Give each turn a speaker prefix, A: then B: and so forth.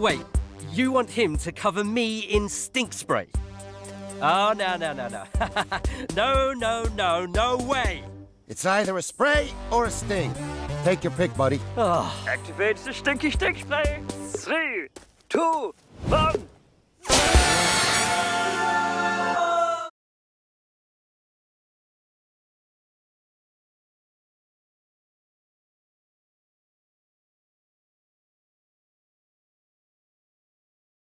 A: wait, you want him to cover me in stink spray? Oh, no, no, no, no. no, no, no, no way.
B: It's either a spray or a sting. Take your pick, buddy.
A: Oh.
C: Activate the stinky stink spray. Three, two, one.